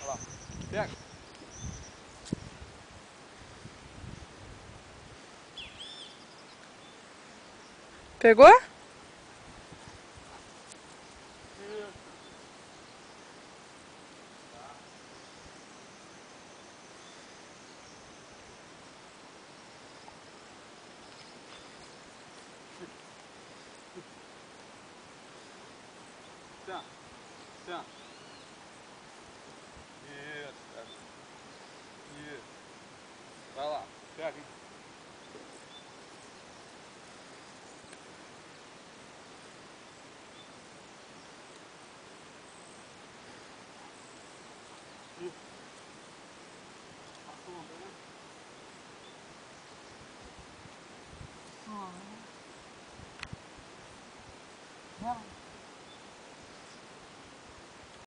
Olha lá. Pega. Pegou? Assim, Assim. Isso. Vai lá, pega. Isso. Sombra, né? Não.